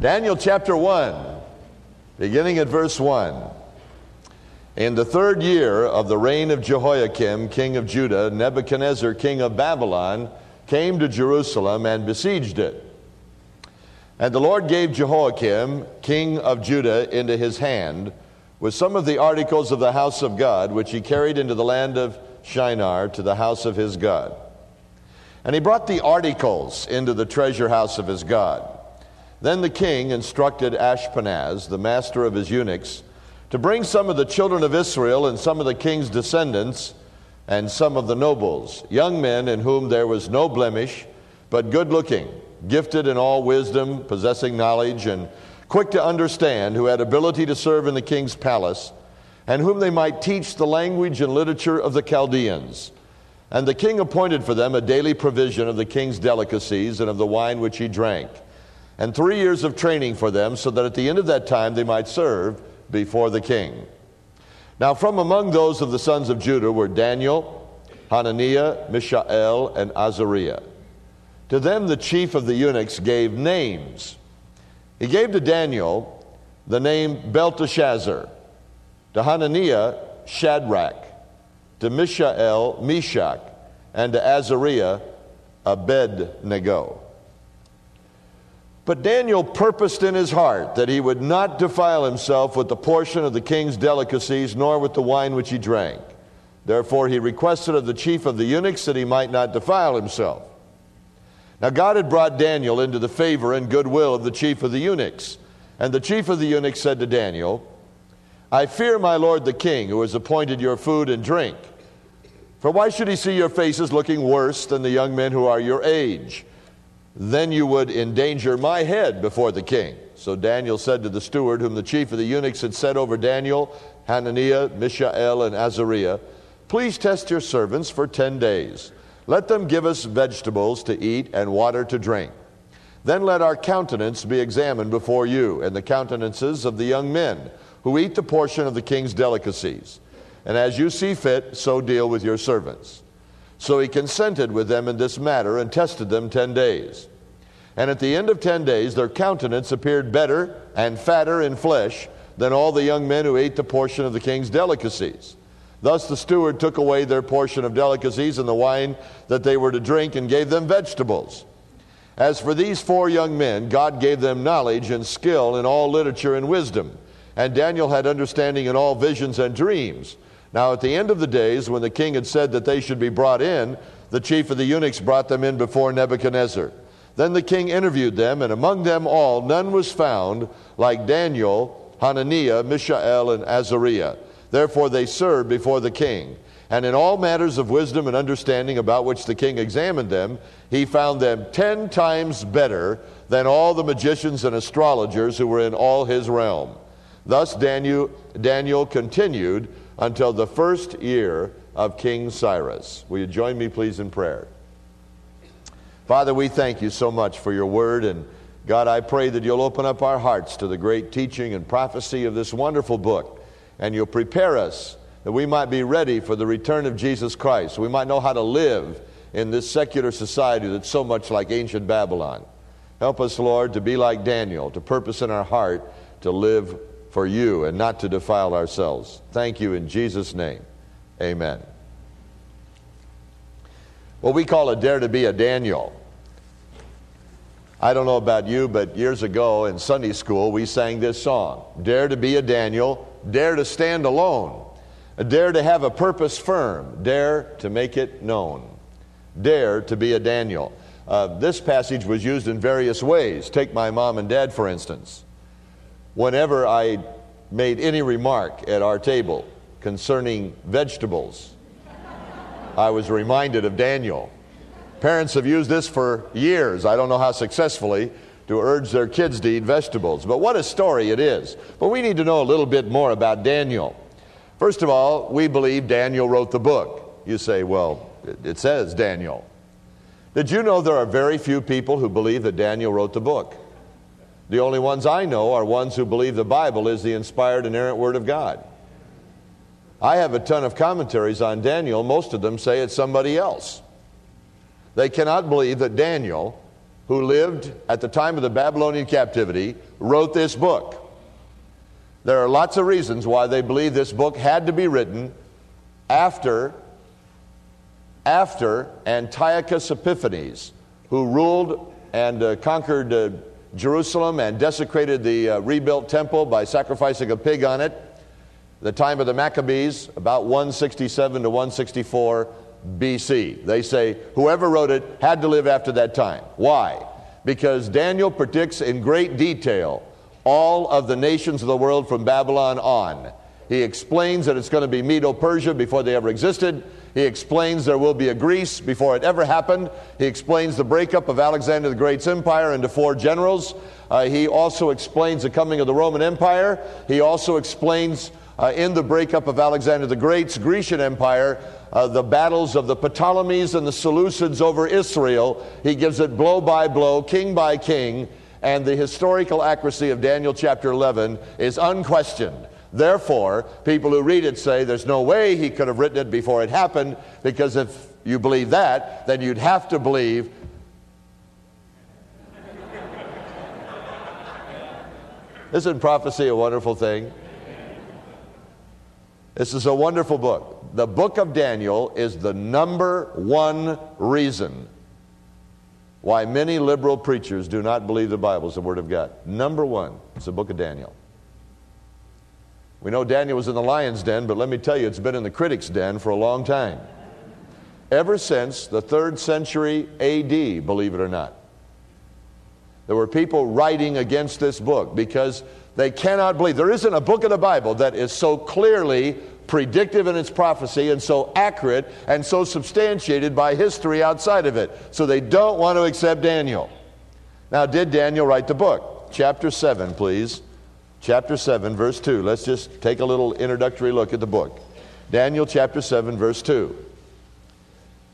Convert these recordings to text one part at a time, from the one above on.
Daniel chapter 1, beginning at verse 1. In the third year of the reign of Jehoiakim, king of Judah, Nebuchadnezzar, king of Babylon, came to Jerusalem and besieged it. And the Lord gave Jehoiakim, king of Judah, into his hand with some of the articles of the house of God, which he carried into the land of Shinar to the house of his God. And he brought the articles into the treasure house of his God. Then the king instructed Ashpenaz, the master of his eunuchs, to bring some of the children of Israel and some of the king's descendants and some of the nobles, young men in whom there was no blemish, but good looking, gifted in all wisdom, possessing knowledge, and quick to understand, who had ability to serve in the king's palace, and whom they might teach the language and literature of the Chaldeans. And the king appointed for them a daily provision of the king's delicacies and of the wine which he drank and three years of training for them, so that at the end of that time they might serve before the king. Now, from among those of the sons of Judah were Daniel, Hananiah, Mishael, and Azariah. To them, the chief of the eunuchs gave names. He gave to Daniel the name Belteshazzar, to Hananiah, Shadrach, to Mishael, Meshach, and to Azariah, Abednego. But Daniel purposed in his heart that he would not defile himself with the portion of the king's delicacies, nor with the wine which he drank. Therefore, he requested of the chief of the eunuchs that he might not defile himself. Now, God had brought Daniel into the favor and goodwill of the chief of the eunuchs. And the chief of the eunuchs said to Daniel, I fear my lord the king, who has appointed your food and drink. For why should he see your faces looking worse than the young men who are your age? Then you would endanger my head before the king. So Daniel said to the steward, whom the chief of the eunuchs had set over Daniel, Hananiah, Mishael, and Azariah, Please test your servants for ten days. Let them give us vegetables to eat and water to drink. Then let our countenance be examined before you, and the countenances of the young men who eat the portion of the king's delicacies. And as you see fit, so deal with your servants. So he consented with them in this matter and tested them ten days. And at the end of ten days, their countenance appeared better and fatter in flesh than all the young men who ate the portion of the king's delicacies. Thus the steward took away their portion of delicacies and the wine that they were to drink and gave them vegetables. As for these four young men, God gave them knowledge and skill in all literature and wisdom. And Daniel had understanding in all visions and dreams. Now, at the end of the days, when the king had said that they should be brought in, the chief of the eunuchs brought them in before Nebuchadnezzar. Then the king interviewed them, and among them all none was found like Daniel, Hananiah, Mishael, and Azariah. Therefore they served before the king. And in all matters of wisdom and understanding about which the king examined them, he found them ten times better than all the magicians and astrologers who were in all his realm. Thus Daniel, Daniel continued until the first year of King Cyrus. Will you join me, please, in prayer? Father, we thank you so much for your word. And God, I pray that you'll open up our hearts to the great teaching and prophecy of this wonderful book. And you'll prepare us that we might be ready for the return of Jesus Christ. We might know how to live in this secular society that's so much like ancient Babylon. Help us, Lord, to be like Daniel, to purpose in our heart to live for you and not to defile ourselves. Thank you in Jesus' name. Amen. Well, we call it Dare to be a Daniel. I don't know about you, but years ago in Sunday school, we sang this song Dare to be a Daniel, dare to stand alone, dare to have a purpose firm, dare to make it known, dare to be a Daniel. Uh, this passage was used in various ways. Take my mom and dad, for instance whenever I made any remark at our table concerning vegetables, I was reminded of Daniel. Parents have used this for years, I don't know how successfully, to urge their kids to eat vegetables. But what a story it is. But we need to know a little bit more about Daniel. First of all, we believe Daniel wrote the book. You say, well, it says Daniel. Did you know there are very few people who believe that Daniel wrote the book? The only ones I know are ones who believe the Bible is the inspired, and inerrant Word of God. I have a ton of commentaries on Daniel. Most of them say it's somebody else. They cannot believe that Daniel who lived at the time of the Babylonian captivity, wrote this book. There are lots of reasons why they believe this book had to be written after, after Antiochus Epiphanes, who ruled and uh, conquered uh, Jerusalem and desecrated the uh, rebuilt temple by sacrificing a pig on it. The time of the Maccabees, about 167 to 164 BC. They say whoever wrote it had to live after that time. Why? Because Daniel predicts in great detail all of the nations of the world from Babylon on. He explains that it's going to be Medo Persia before they ever existed. He explains there will be a Greece before it ever happened. He explains the breakup of Alexander the Great's empire into four generals. Uh, he also explains the coming of the Roman Empire. He also explains uh, in the breakup of Alexander the Great's Grecian Empire, uh, the battles of the Ptolemies and the Seleucids over Israel. He gives it blow by blow, king by king, and the historical accuracy of Daniel chapter 11 is unquestioned. Therefore, people who read it say there's no way he could have written it before it happened, because if you believe that, then you'd have to believe. Isn't prophecy a wonderful thing? This is a wonderful book. The book of Daniel is the number one reason why many liberal preachers do not believe the Bible is the Word of God. Number one, it's the book of Daniel. We know Daniel was in the lion's den, but let me tell you, it's been in the critic's den for a long time. Ever since the third century AD, believe it or not. There were people writing against this book because they cannot believe. There isn't a book of the Bible that is so clearly predictive in its prophecy and so accurate and so substantiated by history outside of it. So they don't want to accept Daniel. Now, did Daniel write the book? Chapter 7, please chapter 7, verse 2. Let's just take a little introductory look at the book. Daniel chapter 7, verse 2.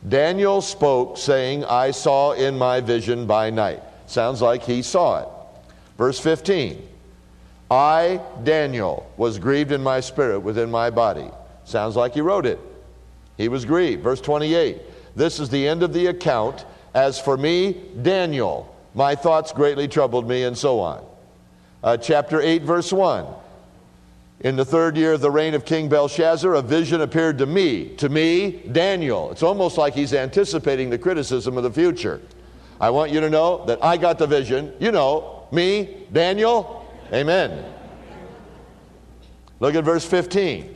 Daniel spoke, saying, I saw in my vision by night. Sounds like he saw it. Verse 15. I, Daniel, was grieved in my spirit within my body. Sounds like he wrote it. He was grieved. Verse 28. This is the end of the account. As for me, Daniel, my thoughts greatly troubled me, and so on uh, chapter 8, verse 1. In the third year of the reign of King Belshazzar, a vision appeared to me, to me, Daniel. It's almost like he's anticipating the criticism of the future. I want you to know that I got the vision. You know, me, Daniel. Amen. Look at verse 15.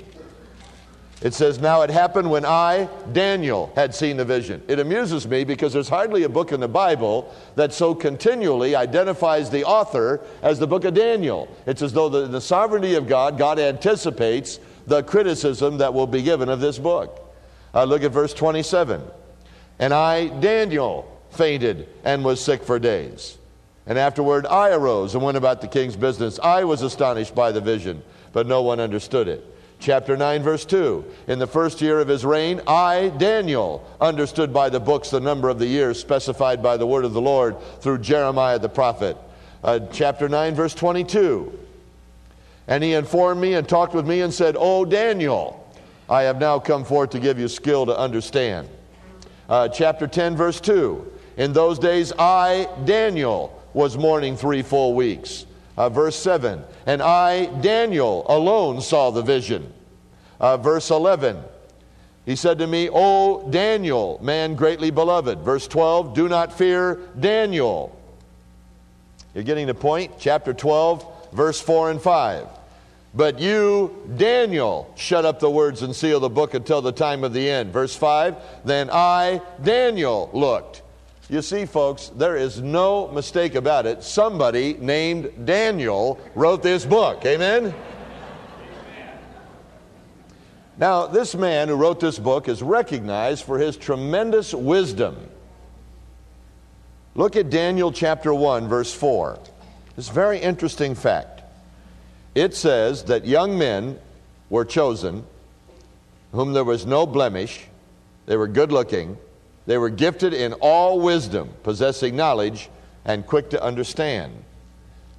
It says, Now it happened when I, Daniel, had seen the vision. It amuses me because there's hardly a book in the Bible that so continually identifies the author as the book of Daniel. It's as though the, the sovereignty of God, God anticipates the criticism that will be given of this book. Uh, look at verse 27. And I, Daniel, fainted and was sick for days. And afterward I arose and went about the king's business. I was astonished by the vision, but no one understood it. Chapter 9, verse 2. In the first year of his reign, I, Daniel, understood by the books the number of the years specified by the word of the Lord through Jeremiah the prophet. Uh, chapter 9, verse 22. And he informed me and talked with me and said, O Daniel, I have now come forth to give you skill to understand. Uh, chapter 10, verse 2. In those days, I, Daniel, was mourning three full weeks. Uh, verse 7 And I, Daniel, alone saw the vision. Uh, verse 11 He said to me, O Daniel, man greatly beloved. Verse 12 Do not fear Daniel. You're getting the point? Chapter 12, verse 4 and 5. But you, Daniel, shut up the words and seal the book until the time of the end. Verse 5 Then I, Daniel, looked you see, folks, there is no mistake about it. Somebody named Daniel wrote this book. Amen? Now, this man who wrote this book is recognized for his tremendous wisdom. Look at Daniel chapter 1, verse 4. This very interesting fact. It says that young men were chosen, whom there was no blemish, they were good looking, they were gifted in all wisdom, possessing knowledge, and quick to understand.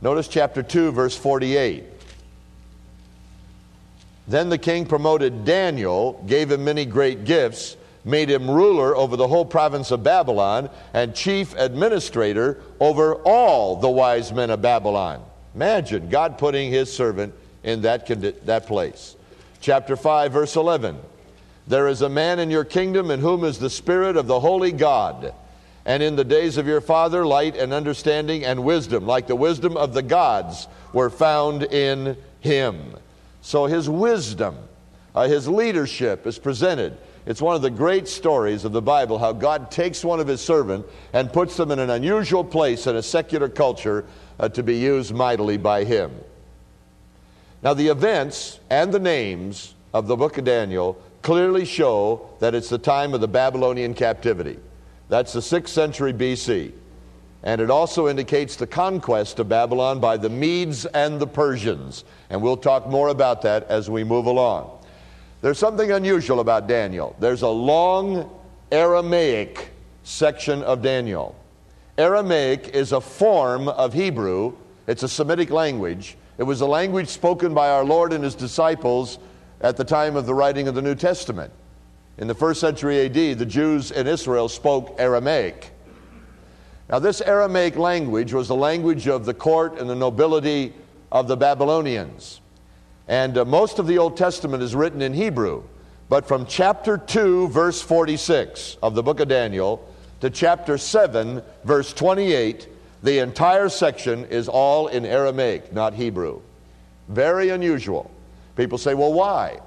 Notice chapter 2, verse 48. Then the king promoted Daniel, gave him many great gifts, made him ruler over the whole province of Babylon and chief administrator over all the wise men of Babylon. Imagine God putting his servant in that, that place. Chapter 5, verse 11. There is a man in your kingdom in whom is the Spirit of the holy God. And in the days of your father, light and understanding and wisdom, like the wisdom of the gods, were found in him. So his wisdom, uh, his leadership is presented. It's one of the great stories of the Bible how God takes one of his servants and puts them in an unusual place in a secular culture uh, to be used mightily by him. Now, the events and the names of the book of Daniel clearly show that it's the time of the Babylonian captivity. That's the 6th century BC. And it also indicates the conquest of Babylon by the Medes and the Persians. And we'll talk more about that as we move along. There's something unusual about Daniel. There's a long Aramaic section of Daniel. Aramaic is a form of Hebrew, it's a Semitic language. It was a language spoken by our Lord and his disciples at the time of the writing of the New Testament. In the first century AD, the Jews in Israel spoke Aramaic. Now, this Aramaic language was the language of the court and the nobility of the Babylonians. And uh, most of the Old Testament is written in Hebrew. But from chapter 2, verse 46 of the book of Daniel, to chapter 7, verse 28, the entire section is all in Aramaic, not Hebrew. Very unusual. People say, well, why?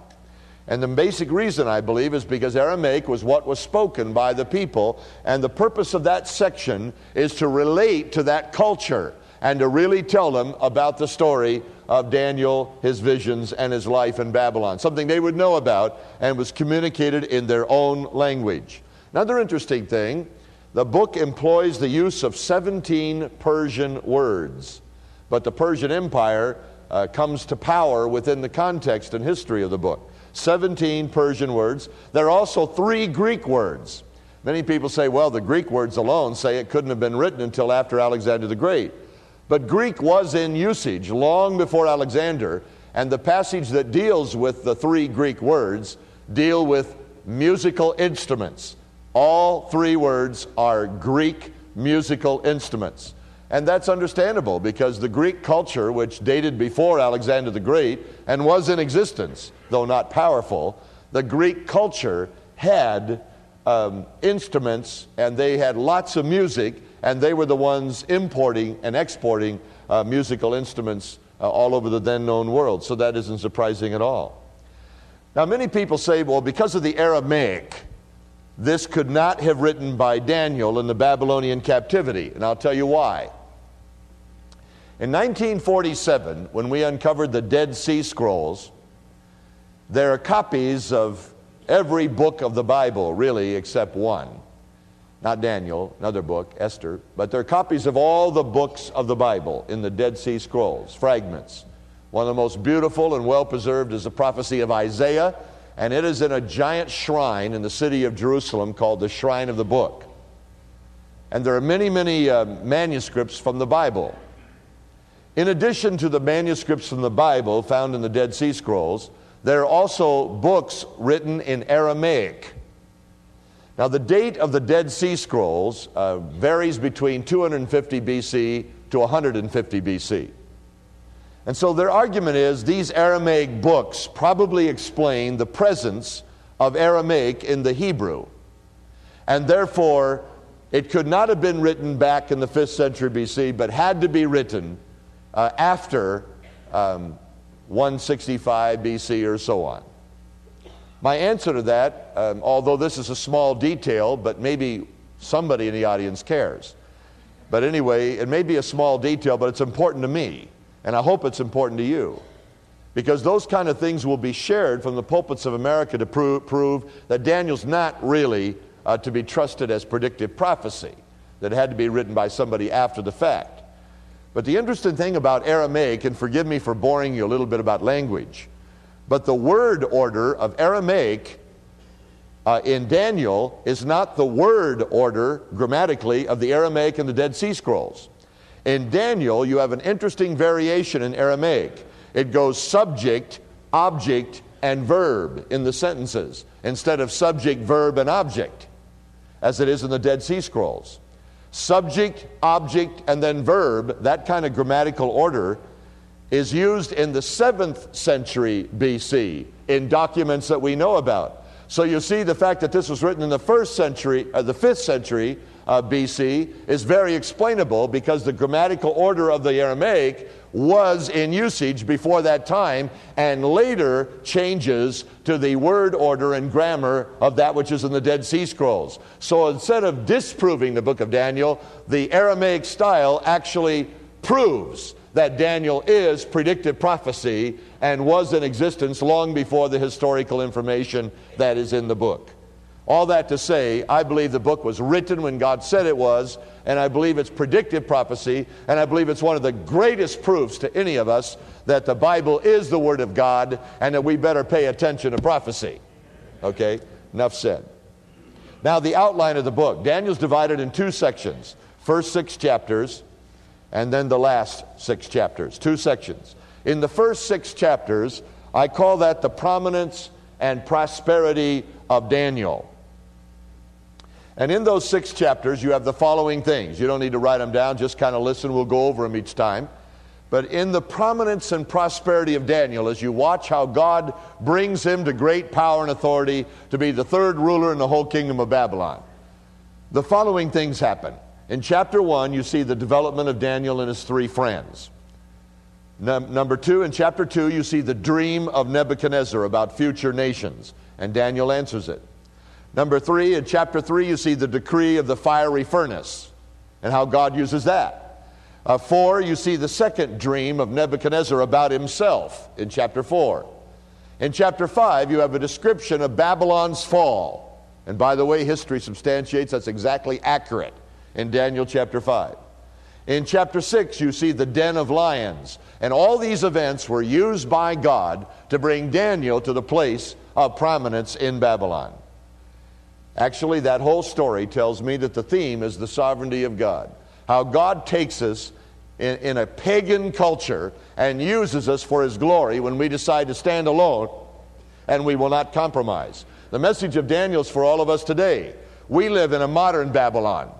And the basic reason, I believe, is because Aramaic was what was spoken by the people, and the purpose of that section is to relate to that culture and to really tell them about the story of Daniel, his visions, and his life in Babylon. Something they would know about and was communicated in their own language. Another interesting thing the book employs the use of 17 Persian words, but the Persian Empire uh, comes to power within the context and history of the book. 17 Persian words. There are also three Greek words. Many people say, well, the Greek words alone say it couldn't have been written until after Alexander the Great. But Greek was in usage long before Alexander, and the passage that deals with the three Greek words deal with musical instruments. All three words are Greek musical instruments. And that's understandable because the Greek culture, which dated before Alexander the Great and was in existence, though not powerful, the Greek culture had um, instruments and they had lots of music, and they were the ones importing and exporting uh, musical instruments uh, all over the then known world. So that isn't surprising at all. Now, many people say, well, because of the Aramaic, this could not have written by Daniel in the Babylonian captivity, and I'll tell you why. In 1947, when we uncovered the Dead Sea Scrolls, there are copies of every book of the Bible, really, except one. Not Daniel, another book, Esther, but there are copies of all the books of the Bible in the Dead Sea Scrolls, fragments. One of the most beautiful and well preserved is the prophecy of Isaiah, and it is in a giant shrine in the city of Jerusalem called the Shrine of the Book. And there are many, many uh, manuscripts from the Bible. In addition to the manuscripts from the Bible found in the Dead Sea Scrolls, there are also books written in Aramaic. Now, the date of the Dead Sea Scrolls uh, varies between 250 BC to 150 BC. And so their argument is these Aramaic books probably explain the presence of Aramaic in the Hebrew. And therefore, it could not have been written back in the 5th century BC, but had to be written uh, after um, 165 BC or so on. My answer to that, um, although this is a small detail, but maybe somebody in the audience cares. But anyway, it may be a small detail, but it's important to me. And I hope it's important to you. Because those kind of things will be shared from the pulpits of America to prove, prove that Daniel's not really uh, to be trusted as predictive prophecy, that had to be written by somebody after the fact. But the interesting thing about Aramaic, and forgive me for boring you a little bit about language, but the word order of Aramaic uh, in Daniel is not the word order grammatically of the Aramaic and the Dead Sea Scrolls. In Daniel, you have an interesting variation in Aramaic. It goes subject, object, and verb in the sentences instead of subject, verb, and object, as it is in the Dead Sea Scrolls. Subject, object, and then verb, that kind of grammatical order, is used in the 7th century BC in documents that we know about. So you see, the fact that this was written in the first century, or the 5th century uh, BC, is very explainable because the grammatical order of the Aramaic was in usage before that time and later changes to the word order and grammar of that which is in the Dead Sea Scrolls. So instead of disproving the book of Daniel, the Aramaic style actually proves that Daniel is predictive prophecy and was in existence long before the historical information that is in the book. All that to say, I believe the book was written when God said it was, and I believe it's predictive prophecy, and I believe it's one of the greatest proofs to any of us that the Bible is the Word of God and that we better pay attention to prophecy. Okay? Enough said. Now, the outline of the book Daniel's divided in two sections first six chapters, and then the last six chapters. Two sections. In the first six chapters, I call that the prominence and prosperity of Daniel. And in those six chapters, you have the following things. You don't need to write them down, just kind of listen. We'll go over them each time. But in the prominence and prosperity of Daniel, as you watch how God brings him to great power and authority to be the third ruler in the whole kingdom of Babylon, the following things happen. In chapter 1, you see the development of Daniel and his three friends. Num- number 2, in chapter 2, you see the dream of Nebuchadnezzar about future nations, and Daniel answers it. Number three, in chapter three, you see the decree of the fiery furnace and how God uses that. Uh, four, you see the second dream of Nebuchadnezzar about himself in chapter four. In chapter five, you have a description of Babylon's fall. And by the way, history substantiates that's exactly accurate in Daniel chapter 5. In chapter 6, you see the den of lions. And all these events were used by God to bring Daniel to the place of prominence in Babylon. Actually, that whole story tells me that the theme is the sovereignty of God. How God takes us in, in, a pagan culture and uses us for His glory when we decide to stand alone and we will not compromise. The message of Daniel's for all of us today. We live in a modern Babylon.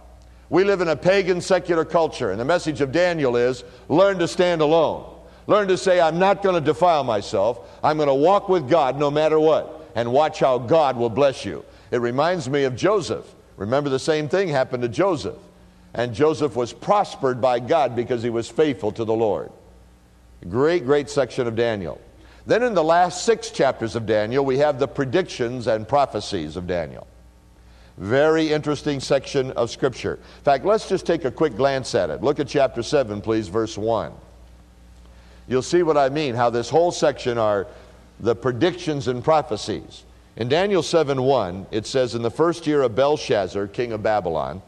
We live in a pagan secular culture, and the message of Daniel is learn to stand alone. Learn to say, I'm not going to defile myself. I'm going to walk with God no matter what, and watch how God will bless you. It reminds me of Joseph. Remember, the same thing happened to Joseph. And Joseph was prospered by God because he was faithful to the Lord. Great, great section of Daniel. Then in the last six chapters of Daniel, we have the predictions and prophecies of Daniel. Very interesting section of Scripture. In fact, let's just take a quick glance at it. Look at chapter 7, please, verse 1. You'll see what I mean, how this whole section are the predictions and prophecies. In Daniel 7 1, it says, In the first year of Belshazzar, king of Babylon,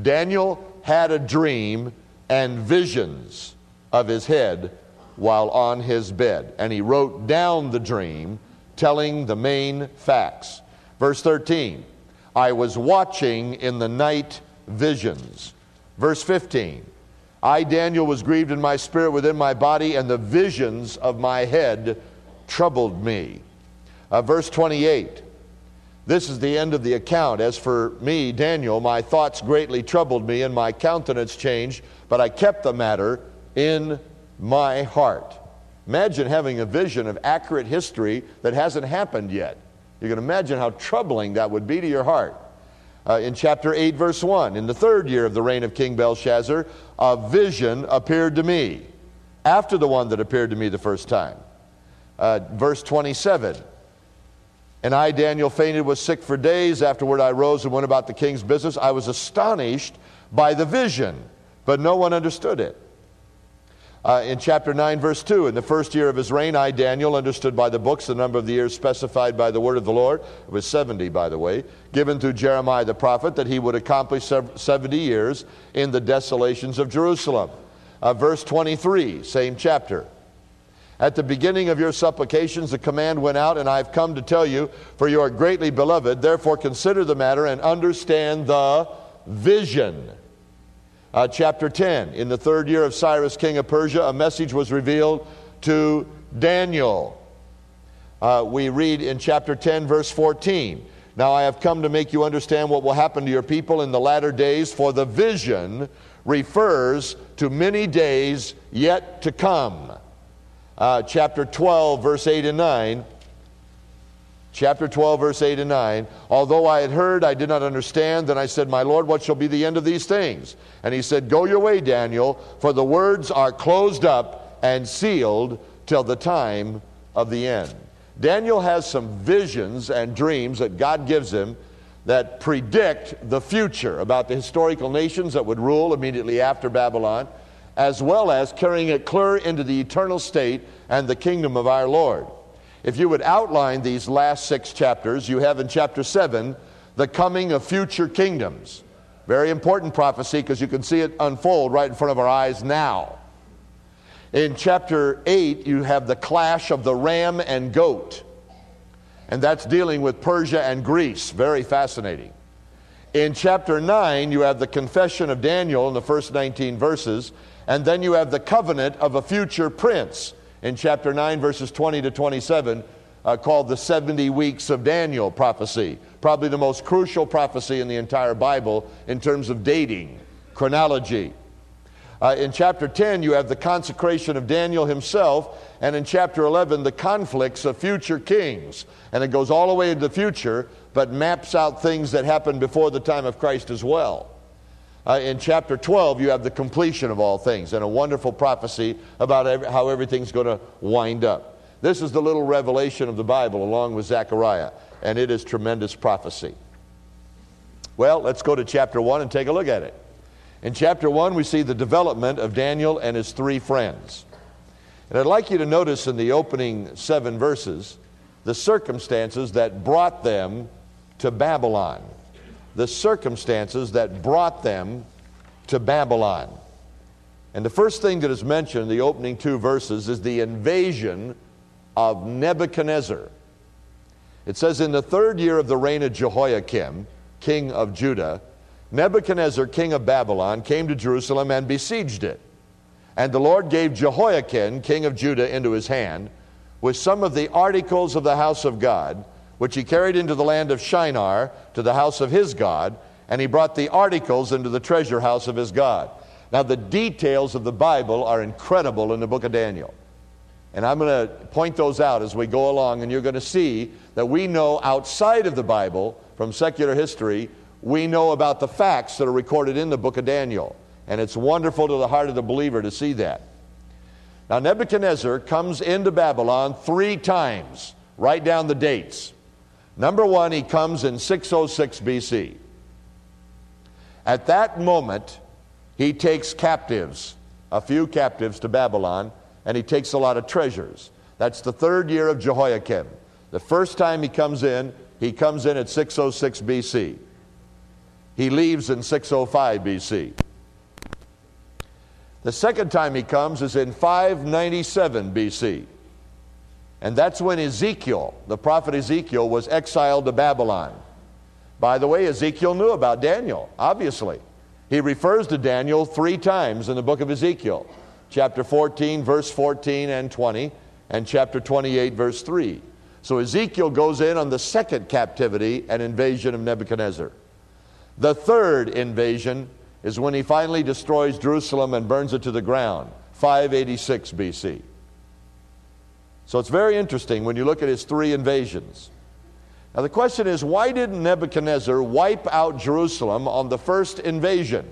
Daniel had a dream and visions of his head while on his bed. And he wrote down the dream, telling the main facts. Verse 13, I was watching in the night visions. Verse 15, I, Daniel, was grieved in my spirit within my body, and the visions of my head troubled me. Uh, verse 28 This is the end of the account. As for me, Daniel, my thoughts greatly troubled me, and my countenance changed, but I kept the matter in my heart. Imagine having a vision of accurate history that hasn't happened yet. You can imagine how troubling that would be to your heart. Uh, in chapter 8, verse 1, in the third year of the reign of King Belshazzar, a vision appeared to me after the one that appeared to me the first time. Uh, verse 27, and I, Daniel, fainted, was sick for days. Afterward, I rose and went about the king's business. I was astonished by the vision, but no one understood it. Uh, in chapter 9, verse 2, in the first year of his reign, I, Daniel, understood by the books the number of the years specified by the word of the Lord. It was 70, by the way, given through Jeremiah the prophet, that he would accomplish 70 years in the desolations of Jerusalem. Uh, verse 23, same chapter. At the beginning of your supplications, the command went out, and I have come to tell you, for you are greatly beloved. Therefore, consider the matter and understand the vision. Uh, chapter 10 In the third year of Cyrus, king of Persia, a message was revealed to Daniel. uh, we read in chapter 10, verse 14. Now I have come to make you understand what will happen to your people in the latter days, for the vision refers to many days yet to come. Uh, chapter 12, verse 8 and 9. Chapter 12, verse 8 and 9. Although I had heard, I did not understand. Then I said, My Lord, what shall be the end of these things? And he said, Go your way, Daniel, for the words are closed up and sealed till the time of the end. Daniel has some visions and dreams that God gives him that predict the future about the historical nations that would rule immediately after Babylon, as well as carrying it clear into the eternal state and the kingdom of our Lord. If you would outline these last six chapters, you have in chapter 7 the coming of future kingdoms. Very important prophecy because you can see it unfold right in front of our eyes now. In chapter 8, you have the clash of the ram and goat, and that's dealing with Persia and Greece. Very fascinating. In chapter 9, you have the confession of Daniel in the first 19 verses, and then you have the covenant of a future prince in chapter 9, verses 20 to 27, uh, called the 70 weeks of Daniel prophecy. Probably the most crucial prophecy in the entire Bible in terms of dating, chronology. Uh, in chapter 10, you have the consecration of Daniel himself, and in chapter 11, the conflicts of future kings. And it goes all the way into the future, but maps out things that happened before the time of Christ as well. Uh, in chapter 12, you have the completion of all things and a wonderful prophecy about every, how everything's going to wind up. This is the little revelation of the Bible along with Zechariah, and it is tremendous prophecy. Well, let's go to chapter 1 and take a look at it. In chapter 1, we see the development of Daniel and his three friends. And I'd like you to notice in the opening seven verses the circumstances that brought them to Babylon the circumstances that brought them to Babylon. And the first thing that is mentioned in the opening two verses is the invasion of Nebuchadnezzar. It says, In the third year of the reign of Jehoiakim, king of Judah, Nebuchadnezzar, king of Babylon, came to Jerusalem and besieged it. And the Lord gave Jehoiakim, king of Judah, into his hand with some of the articles of the house of God which he carried into the land of Shinar to the house of his God, and he brought the articles into the treasure house of his God. Now, the details of the Bible are incredible in the book of Daniel. And I'm going to point those out as we go along, and you're going to see that we know outside of the Bible, from secular history, we know about the facts that are recorded in the book of Daniel. And it's wonderful to the heart of the believer to see that. Now, Nebuchadnezzar comes into Babylon three times. Write down the dates. Number one, he comes in 606 BC. At that moment, he takes captives, a few captives to Babylon, and he takes a lot of treasures. That's the third year of Jehoiakim. The first time he comes in, he comes in at 606 BC. He leaves in 605 BC. The second time he comes is in 597 BC. And that's when Ezekiel, the prophet Ezekiel, was exiled to Babylon. By the way, Ezekiel knew about Daniel, obviously. He refers to Daniel three times in the book of Ezekiel chapter 14, verse 14 and 20, and chapter 28, verse 3. So Ezekiel goes in on the second captivity and invasion of Nebuchadnezzar. The third invasion is when he finally destroys Jerusalem and burns it to the ground, 586 BC. So it's very interesting when you look at his three invasions. Now, the question is why didn't Nebuchadnezzar wipe out Jerusalem on the first invasion?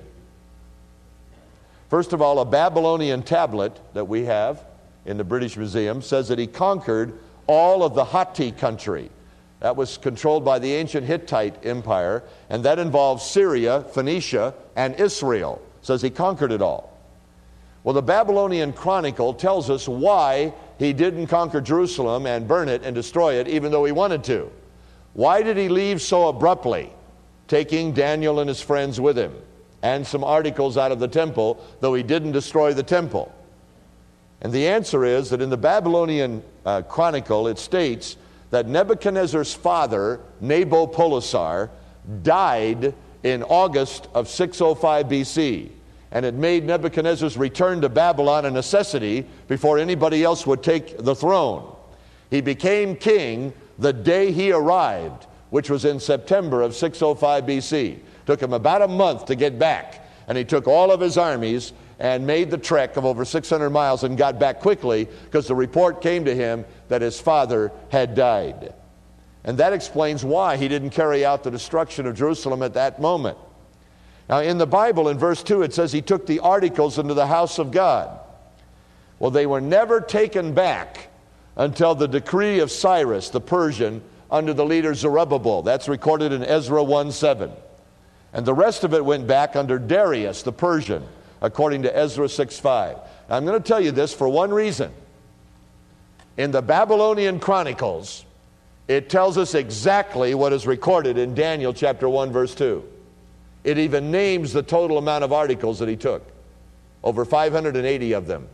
First of all, a Babylonian tablet that we have in the British Museum says that he conquered all of the Hatti country. That was controlled by the ancient Hittite Empire, and that involved Syria, Phoenicia, and Israel. Says he conquered it all. Well, the Babylonian Chronicle tells us why he didn't conquer Jerusalem and burn it and destroy it, even though he wanted to. Why did he leave so abruptly, taking Daniel and his friends with him and some articles out of the temple, though he didn't destroy the temple? And the answer is that in the Babylonian uh, Chronicle, it states that Nebuchadnezzar's father, Nabopolassar, died in August of 605 BC and it made Nebuchadnezzar's return to Babylon a necessity before anybody else would take the throne. He became king the day he arrived, which was in September of 605 BC. Took him about a month to get back, and he took all of his armies and made the trek of over 600 miles and got back quickly because the report came to him that his father had died. And that explains why he didn't carry out the destruction of Jerusalem at that moment. Now, in the Bible, in verse 2, it says he took the articles into the house of God. Well, they were never taken back until the decree of Cyrus the Persian under the leader Zerubbabel. That's recorded in Ezra 1 7. And the rest of it went back under Darius the Persian, according to Ezra 6 5. Now, I'm going to tell you this for one reason. In the Babylonian Chronicles, it tells us exactly what is recorded in Daniel chapter 1, verse 2. It even names the total amount of articles that he took over 580 of them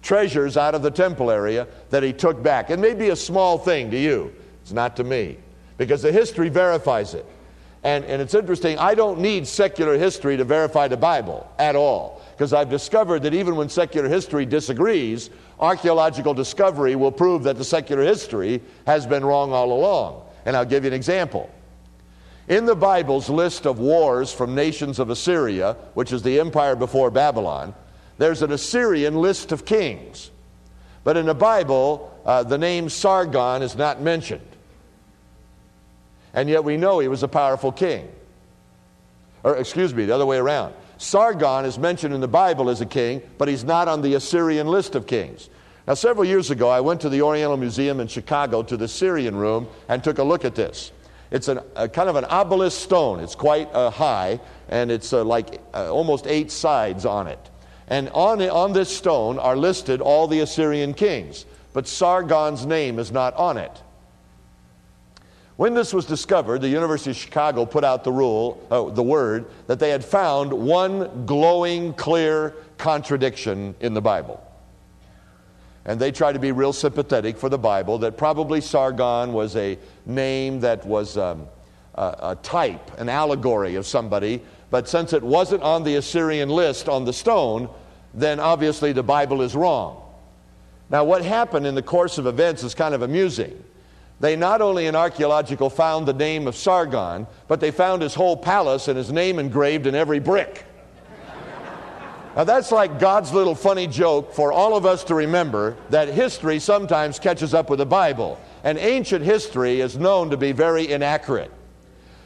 treasures out of the temple area that he took back. It may be a small thing to you, it's not to me, because the history verifies it. And, and it's interesting, I don't need secular history to verify the Bible at all, because I've discovered that even when secular history disagrees, archaeological discovery will prove that the secular history has been wrong all along. And I'll give you an example. In the Bible's list of wars from nations of Assyria, which is the empire before Babylon, there's an Assyrian list of kings. But in the Bible, uh, the name Sargon is not mentioned. And yet we know he was a powerful king. Or, excuse me, the other way around. Sargon is mentioned in the Bible as a king, but he's not on the Assyrian list of kings. Now, several years ago, I went to the Oriental Museum in Chicago to the Syrian room and took a look at this. It's an, a kind of an obelisk stone. It's quite uh, high, and it's uh, like uh, almost eight sides on it. And on, on this stone are listed all the Assyrian kings, but Sargon's name is not on it. When this was discovered, the University of Chicago put out the rule, uh, the word, that they had found one glowing, clear contradiction in the Bible. And they tried to be real sympathetic for the Bible, that probably Sargon was a name that was um, a, a type, an allegory of somebody but since it wasn't on the Assyrian list on the stone, then obviously the Bible is wrong. Now, what happened in the course of events is kind of amusing. They not only in archaeological found the name of Sargon, but they found his whole palace and his name engraved in every brick. Now, that's like God's little funny joke for all of us to remember that history sometimes catches up with the Bible. And ancient history is known to be very inaccurate.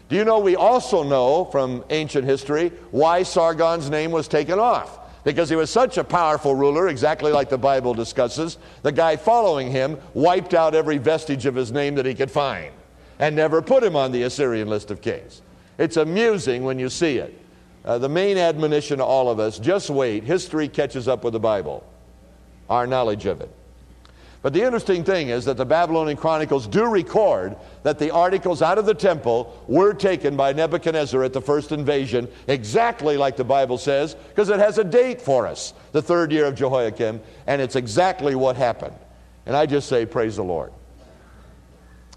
Do you know we also know from ancient history why Sargon's name was taken off? Because he was such a powerful ruler, exactly like the Bible discusses, the guy following him wiped out every vestige of his name that he could find and never put him on the Assyrian list of kings. It's amusing when you see it. Uh, the main admonition to all of us just wait, history catches up with the Bible, our knowledge of it. But the interesting thing is that the Babylonian Chronicles do record that the articles out of the temple were taken by Nebuchadnezzar at the first invasion, exactly like the Bible says, because it has a date for us, the third year of Jehoiakim, and it's exactly what happened. And I just say, Praise the Lord.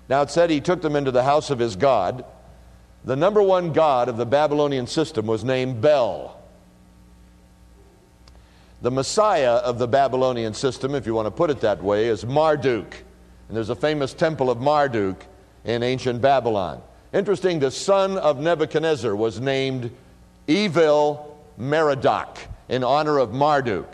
Now it said he took them into the house of his God. The number one god of the Babylonian system was named Bel. The Messiah of the Babylonian system, if you want to put it that way, is Marduk. And there's a famous temple of Marduk in ancient Babylon. Interesting, the son of Nebuchadnezzar was named Evil Merodach in honor of Marduk.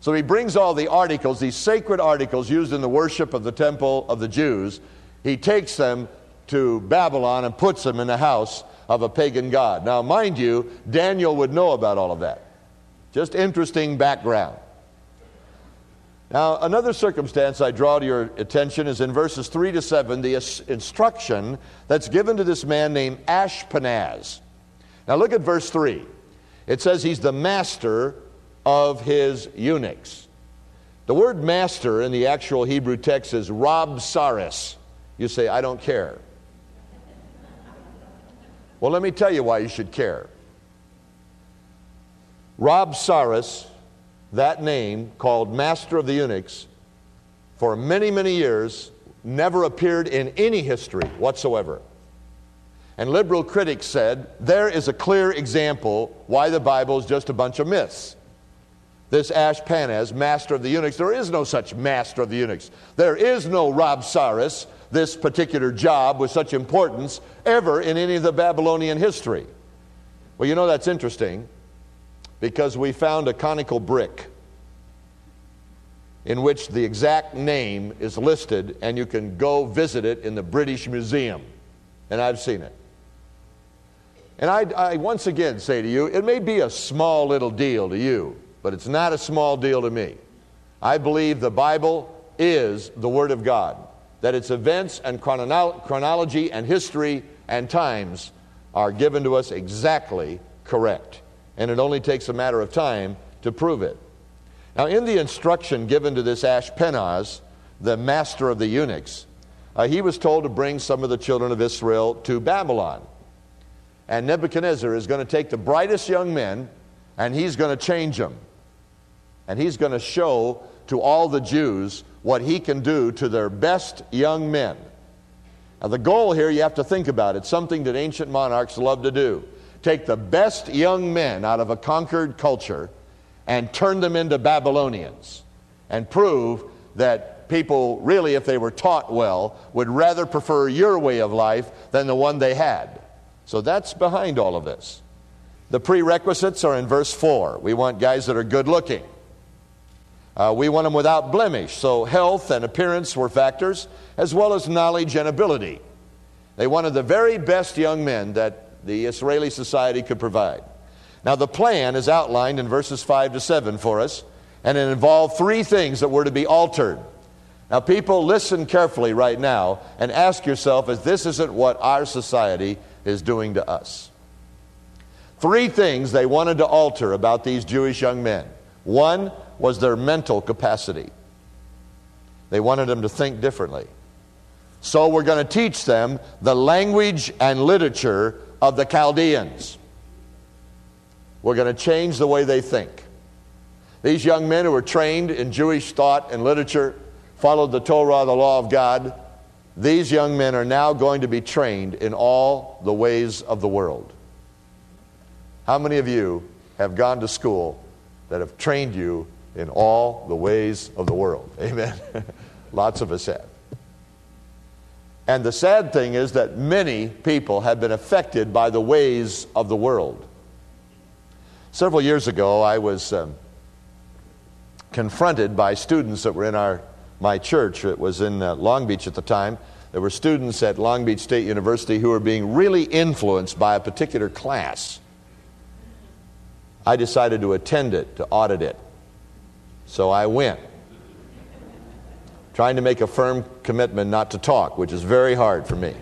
So he brings all the articles, these sacred articles used in the worship of the temple of the Jews, he takes them to Babylon and puts them in the house of a pagan god. Now, mind you, Daniel would know about all of that. Just interesting background. Now, another circumstance I draw to your attention is in verses 3 to 7, the instruction that's given to this man named Ashpenaz. Now, look at verse 3. It says he's the master of his eunuchs. The word master in the actual Hebrew text is "rob Rabsaris. You say, I don't care. Well, let me tell you why you should care. Rabsaris, that name called Master of the Eunuchs, for many, many years never appeared in any history whatsoever. And liberal critics said there is a clear example why the Bible is just a bunch of myths. this Ashpenaz, master of the eunuchs. There is no such master of the eunuchs. There is no Rabsaris, this particular job with such importance, ever in any of the Babylonian history. Well, you know that's interesting because we found a conical brick in which the exact name is listed, and you can go visit it in the British Museum. And I've seen it. And I, I, once again say to you, it may be a small little deal to you, but it's not a small deal to me. I believe the Bible is the Word of God, that its events and chronolo- chronology and history and times are given to us exactly correct. And it only takes a matter of time to prove it. Now, in the instruction given to this Ashpenaz, the master of the eunuchs, uh, he was told to bring some of the children of Israel to Babylon. And Nebuchadnezzar is going to take the brightest young men and he's going to change them. And he's going to show to all the Jews what he can do to their best young men. Now, the goal here, you have to think about it, something that ancient monarchs love to do. Take the best young men out of a conquered culture and turn them into Babylonians and prove that people really, if they were taught well, would rather prefer your way of life than the one they had. So that's behind all of this. The prerequisites are in verse 4. We want guys that are good looking. Uh, we want them without blemish. So health and appearance were factors, as well as knowledge and ability. They wanted the very best young men that the Israeli society could provide. Now, the plan is outlined in verses 5 to 7 for us, and it involved three things that were to be altered. Now, people, listen carefully right now and ask yourself if this isn't what our society is doing to us. Three things they wanted to alter about these Jewish young men. One was their mental capacity, they wanted them to think differently. So, we're going to teach them the language and literature of the Chaldeans. We're going to change the way they think. These young men who were trained in Jewish thought and literature, followed the Torah, the law of God, these young men are now going to be trained in all the ways of the world. How many of you have gone to school that have trained you in all the ways of the world? Amen. Lots of us have. And the sad thing is that many people have been affected by the ways of the world. Several years ago, I was um, confronted by students that were in our my church. It was in uh, Long Beach at the time. There were students at Long Beach State University who were being really influenced by a particular class. I decided to attend it, to audit it. So I went, trying to make a firm commitment not to talk, which is very hard for me.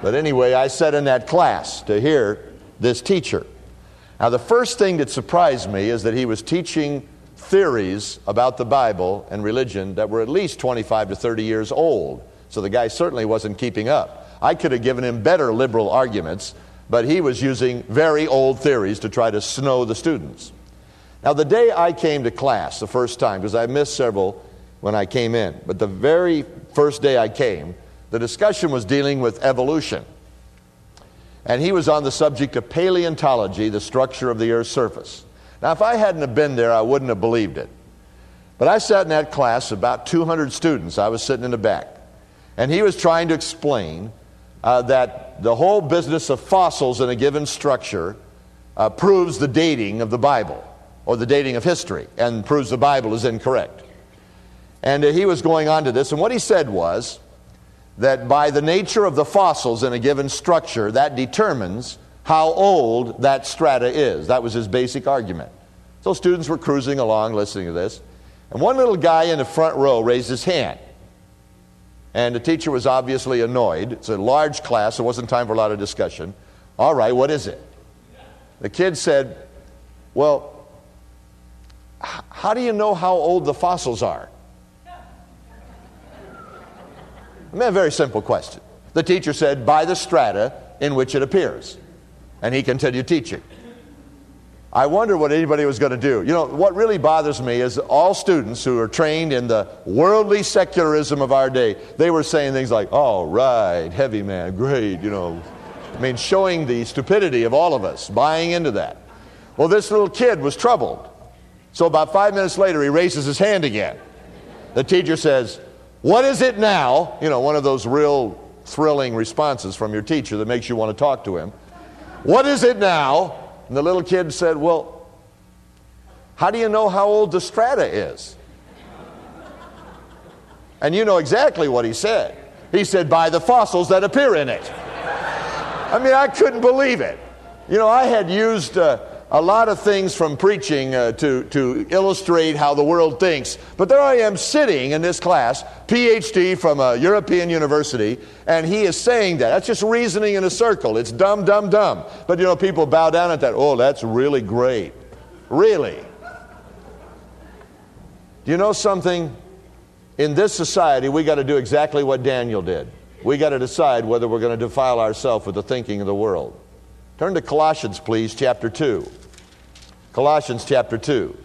But anyway, I sat in that class to hear this teacher. Now, the first thing that surprised me is that he was teaching theories about the Bible and religion that were at least 25 to 30 years old. So the guy certainly wasn't keeping up. I could have given him better liberal arguments, but he was using very old theories to try to snow the students. Now, the day I came to class the first time, because I missed several when I came in, but the very first day I came, the discussion was dealing with evolution. And he was on the subject of paleontology, the structure of the Earth's surface. Now, if I hadn't have been there, I wouldn't have believed it. But I sat in that class, about 200 students. I was sitting in the back. And he was trying to explain uh, that the whole business of fossils in a given structure uh, proves the dating of the Bible or the dating of history and proves the Bible is incorrect. And uh, he was going on to this, and what he said was that by the nature of the fossils in a given structure, that determines how old that strata is. That was his basic argument. So students were cruising along listening to this. And one little guy in the front row raised his hand. And the teacher was obviously annoyed. It's a large class, it wasn't time for a lot of discussion. All right, what is it? The kid said, Well, how do you know how old the fossils are? I mean, a very simple question. The teacher said, By the strata in which it appears and he continued teaching. I wonder what anybody was going to do. You know, what really bothers me is all students who are trained in the worldly secularism of our day, they were saying things like, all right, heavy man, great, you know. I mean, showing the stupidity of all of us, buying into that. Well, this little kid was troubled. So about five minutes later, he raises his hand again. The teacher says, What is it now? You know, one of those real thrilling responses from your teacher that makes you want to talk to him. What is it now? And the little kid said, Well, how do you know how old the strata is? And you know exactly what he said. He said, By the fossils that appear in it. I mean, I couldn't believe it. You know, I had used. Uh, a lot of things from preaching uh, to, to illustrate how the world thinks. But there I am sitting in this class, PhD from a European university, and he is saying that. That's just reasoning in a circle. It's dumb, dumb, dumb. But you know, people bow down at that. Oh, that's really great. Really. Do you know something? In this society, we got to do exactly what Daniel did. We got to decide whether we're going to defile ourselves with the thinking of the world. Turn to Colossians, please, chapter 2. Colossians chapter 2.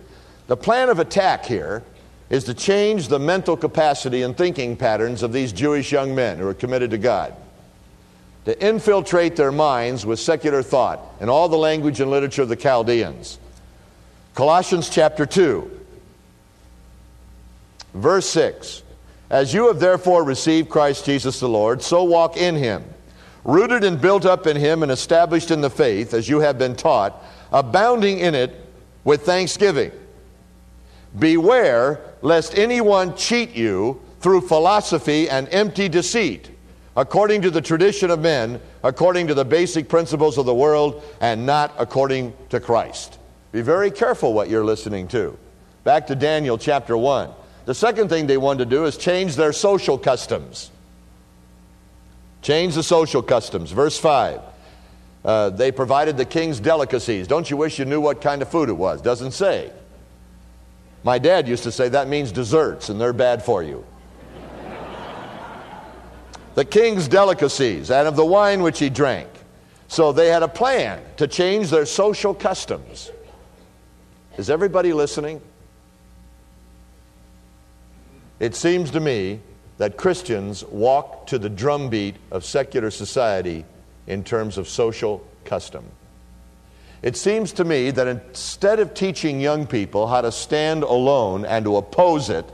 The plan of attack here is to change the mental capacity and thinking patterns of these Jewish young men who are committed to God, to infiltrate their minds with secular thought and all the language and literature of the Chaldeans. Colossians chapter 2, verse 6. As you have therefore received Christ Jesus the Lord, so walk in him rooted and built up in him and established in the faith, as you have been taught, abounding in it with thanksgiving. Beware lest anyone cheat you through philosophy and empty deceit, according to the tradition of men, according to the basic principles of the world, and not according to Christ. Be very careful what you're listening to. Back to Daniel chapter 1. The second thing they wanted to do is change their social customs. Change the social customs. Verse 5. Uh, they provided the king's delicacies. Don't you wish you knew what kind of food it was? Doesn't say. My dad used to say that means desserts and they're bad for you. the king's delicacies and of the wine which he drank. So they had a plan to change their social customs. Is everybody listening? It seems to me that Christians walk to the drumbeat of secular society in terms of social custom. It seems to me that instead of teaching young people how to stand alone and to oppose it,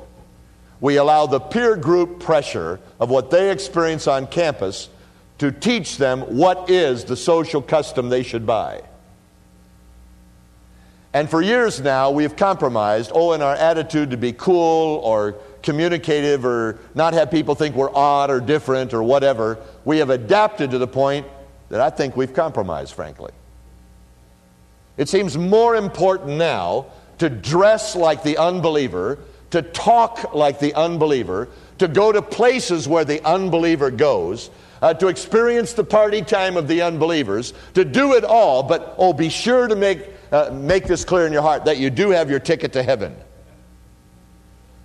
we allow the peer group pressure of what they experience on campus to teach them what is the social custom they should buy. And for years now, we've compromised, oh, in our attitude to be cool or communicative or not have people think we're odd or different or whatever. We have adapted to the point that I think we've compromised, frankly. It seems more important now to dress like the unbeliever, to talk like the unbeliever, to go to places where the unbeliever goes, uh, to experience the party time of the unbelievers, to do it all, but oh, be sure to make, uh, make this clear in your heart that you do have your ticket to heaven.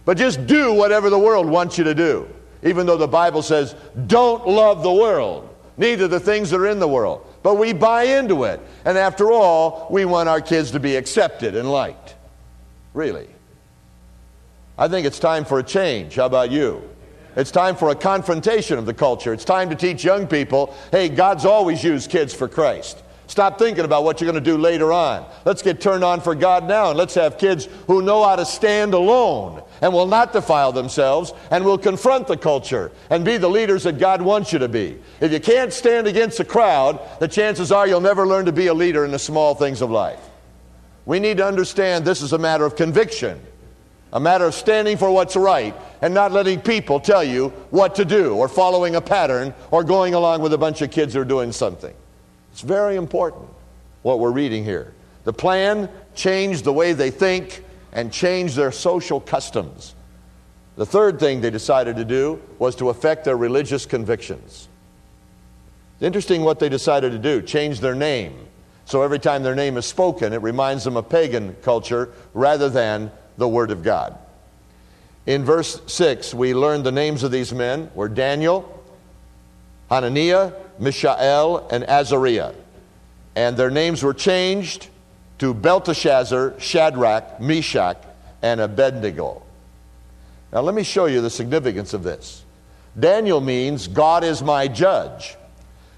But just do whatever the world wants you to do. Even though the Bible says, don't love the world, neither the things that are in the world. But we buy into it. And after all, we want our kids to be accepted and liked. Really. I think it's time for a change. How about you? It's time for a confrontation of the culture. It's time to teach young people hey, God's always used kids for Christ. Stop thinking about what you're going to do later on. Let's get turned on for God now and let's have kids who know how to stand alone and will not defile themselves and will confront the culture and be the leaders that God wants you to be. If you can't stand against the crowd, the chances are you'll never learn to be a leader in the small things of life. We need to understand this is a matter of conviction, a matter of standing for what's right and not letting people tell you what to do or following a pattern or going along with a bunch of kids who are doing something. It's very important what we're reading here. The plan changed the way they think and changed their social customs. The third thing they decided to do was to affect their religious convictions. It's interesting what they decided to do change their name. So every time their name is spoken, it reminds them of pagan culture rather than the Word of God. In verse 6, we learn the names of these men were Daniel, Hananiah, Mishael, and Azariah. And their names were changed to Belteshazzar, Shadrach, Meshach, and Abednego. Now, let me show you the significance of this. Daniel means God is my judge.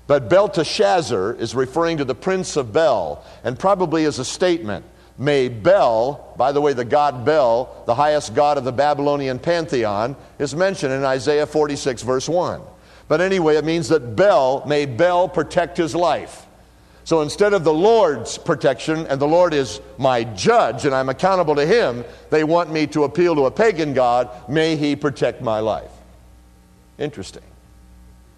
But Belteshazzar is referring to the prince of Bel, and probably as a statement may Bel, by the way, the god Bel, the highest god of the Babylonian pantheon, is mentioned in Isaiah 46, verse 1. But anyway, it means that Bel, may Bel protect his life. So instead of the Lord's protection, and the Lord is my judge and I'm accountable to him, they want me to appeal to a pagan God, may he protect my life. Interesting.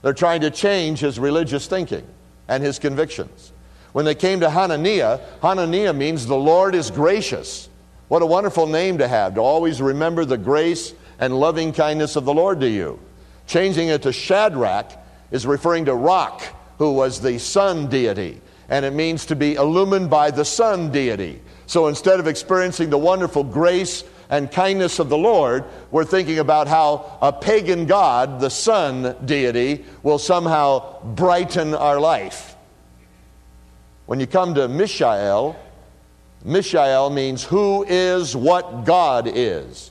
They're trying to change his religious thinking and his convictions. When they came to Hananiah, Hananiah means the Lord is gracious. What a wonderful name to have, to always remember the grace and loving kindness of the Lord to you. Changing it to Shadrach is referring to Rock, who was the sun deity and it means to be illumined by the sun deity. So instead of experiencing the wonderful grace and kindness of the Lord, we're thinking about how a pagan god, the sun deity, will somehow brighten our life. When you come to Mishael, Mishael means who is what God is.